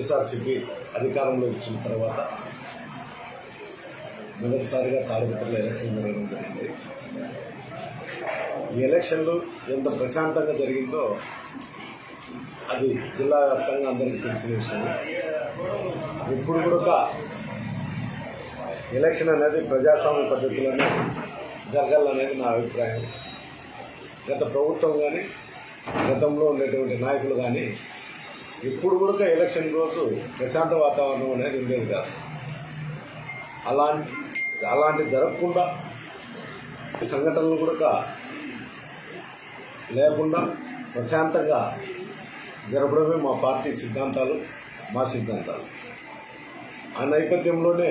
వైఎస్ఆర్సీపీ అధికారంలో ఇచ్చిన తర్వాత మొదటిసారిగా తాడిపత్రిలో ఎలక్షన్ జరగడం జరిగింది. ఈ ఎలక్షన్లు ఎంత ప్రశాంతంగా జరిగిందో అది జిల్లా వ్యాప్తంగా అందరికీ తెలిసిన విషయం. ఇప్పుడు కూడా ఎలక్షన్ అనేది ప్రజాస్వామ్య పద్ధతిలోనే జరగాలనేది నా అభిప్రాయం. గత ప్రభుత్వం కానీ గతంలో ఉండేటువంటి నాయకులు కానీ ఇప్పుడు కూడా ఎలక్షన్ రోజు ప్రశాంత వాతావరణం అనేది ఉండేది కాదు. అలాంటి అలాంటి జరగకుండా ఈ సంఘటనలు కూడా లేకుండా ప్రశాంతంగా జరపడమే మా పార్టీ సిద్ధాంతాలు మా సిద్ధాంతాలు. ఆ నేపథ్యంలోనే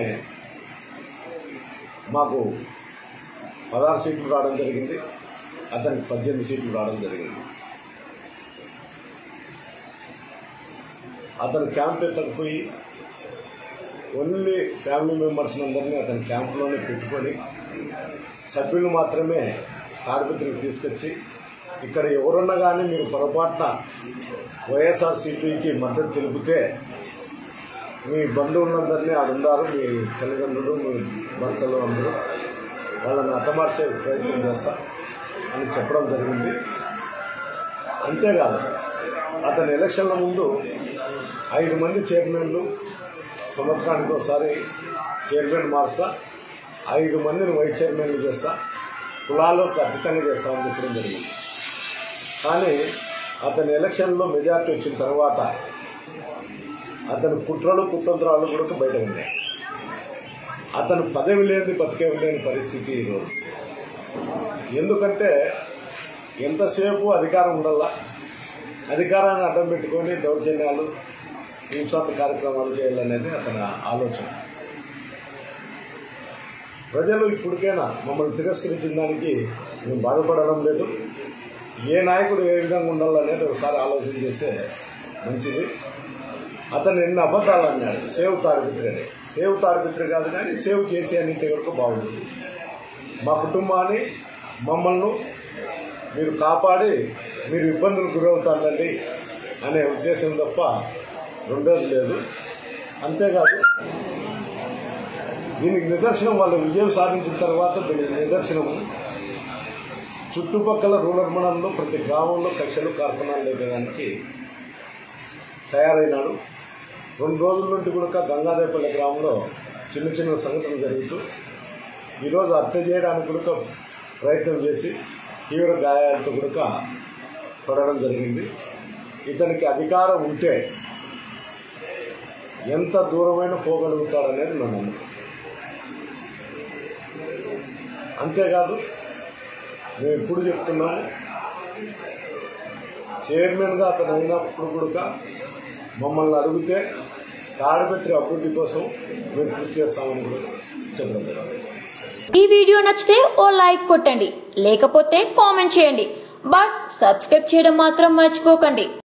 మాకు పదహారు సీట్లు రావడం జరిగింది అతనికి పద్దెనిమిది సీట్లు రావడం జరిగింది. అతను క్యాంప్ ఎత్తకపోయి ఓన్లీ ఫ్యామిలీ మెంబర్స్ అందరినీ అతని క్యాంపులోనే పెట్టుకొని సభ్యులు మాత్రమే తాడిపత్రికి తీసుకొచ్చి ఇక్కడ ఎవరున్నా కానీ మీరు పొరపాటున వైఎస్ఆర్సీపీకి మద్దతు తెలిపితే మీ బంధువులందరినీ ఆడున్నారు మీ తల్లిదండ్రులు మీ భర్తలు అందరూ వాళ్ళని అతమార్చే ప్రయత్నం చేస్తా అని చెప్పడం జరిగింది. అంతేకాదు అతని ఎలక్షన్ల ముందు ఐదు మంది చైర్మన్లు సంవత్సరానికి ఒకసారి చైర్మన్ మారుస్తా ఐదు మందిని వైస్ చైర్మన్లు చేస్తా కులాలకు అతీతంగా చేస్తామని చెప్పడం జరిగింది. కానీ అతని ఎలక్షన్లో మెజార్టీ వచ్చిన తర్వాత అతని కుట్రలు కుతంత్రాలు కూడా బయట ఉన్నాయి. అతను పదవి లేని బతికే లేని పరిస్థితి ఈరోజు ఎందుకంటే ఎంతసేపు అధికారం ఉండాలా? అధికారాన్ని అడ్డం పెట్టుకొని దౌర్జన్యాలు హింసాత్మక కార్యక్రమాలు చేయాలనేది అతని ఆలోచన. ప్రజలు ఇప్పటికైనా మమ్మల్ని తిరస్కరించిన దానికి మేము బాధపడడం లేదు. ఏ నాయకుడు ఏ విధంగా ఉండాలనేది ఒకసారి ఆలోచన చేస్తే మంచిది. అతను ఎన్ని అబద్ధాలు అన్నాడు? సేవ్ తాడిపిత్రుడే సేవ్ తాడిపిత్రు కాదు కానీ సేవ్ చేసి అన్నింటి వరకు బాగుంటుంది మా కుటుంబాన్ని మమ్మల్ని మీరు కాపాడి మీరు ఇబ్బందులు గురవుతారండి అనే ఉద్దేశం తప్ప రెండోది లేదు. అంతేకాదు దీనికి నిదర్శనం వాళ్ళు విజయం సాధించిన తర్వాత దీనికి నిదర్శనం చుట్టుపక్కల రూరల్ మండలంలో ప్రతి గ్రామంలో కక్షలు కార్ఖానాలు లేపేదానికి తయారైనాడు. రెండు రోజుల నుండి కూడా గంగాదేపల్లి గ్రామంలో చిన్న చిన్న సంఘటనలు జరుగుతూ ఈరోజు హత్య చేయడానికి కూడా ప్రయత్నం చేసి తీవ్ర గాయాలతో కూడా పడడం జరిగింది. ఇతనికి అధికారం ఉంటే ఎంత దూరమైన పోగలుగుతాడనేది నా నమ్మకం అంతేకాదు మేము ఇప్పుడు చెప్తున్నాము చైర్మన్గా అతను అయినప్పుడు కూడా మమ్మల్ని అడిగితే తాడిపత్రి అభివృద్ధి కోసం మేము కృషి చేస్తామని కూడా చెప్పడం ఈ వీడియో నచ్చితే ఓ లైక్ కొట్టండి లేకపోతే కామెంట్ చేయండి. బట్ సబ్స్క్రైబ్ చేయడం మాత్రం మర్చిపోకండి.